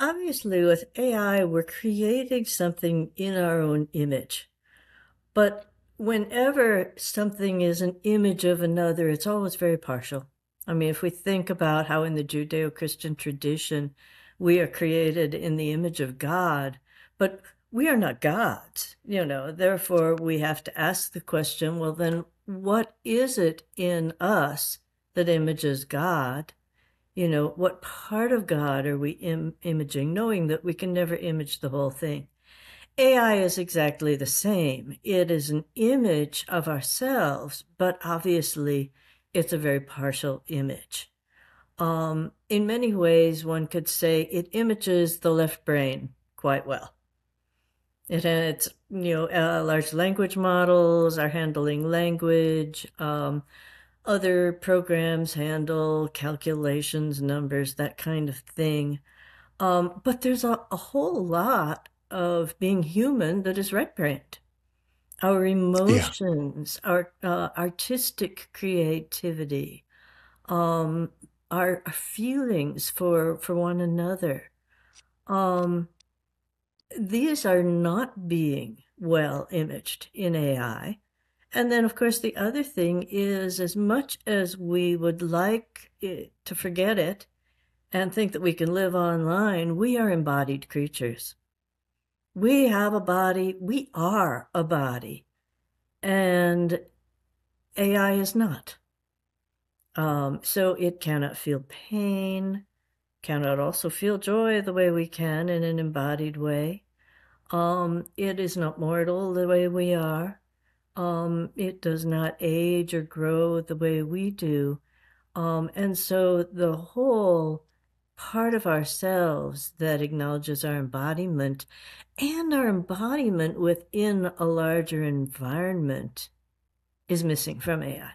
Obviously, with AI, we're creating something in our own image. But whenever something is an image of another, it's always very partial. I mean, if we think about how in the Judeo Christian tradition we are created in the image of God, but we are not gods, you know, therefore we have to ask the question well, then what is it in us that images God? You know, what part of God are we Im- imaging, knowing that we can never image the whole thing? AI is exactly the same. It is an image of ourselves, but obviously it's a very partial image. Um, in many ways, one could say it images the left brain quite well. It has, you know, uh, large language models are handling language. Um, other programs handle calculations, numbers, that kind of thing. Um, but there's a, a whole lot of being human that is red brained. Our emotions, yeah. our uh, artistic creativity, um, our, our, feelings for for one another. Um, these are not being well imaged in AI. And then, of course, the other thing is as much as we would like to forget it and think that we can live online, we are embodied creatures. We have a body, we are a body, and AI is not. Um, so it cannot feel pain, cannot also feel joy the way we can in an embodied way. Um, it is not mortal the way we are. Um, it does not age or grow the way we do. Um, and so the whole part of ourselves that acknowledges our embodiment and our embodiment within a larger environment is missing from AI.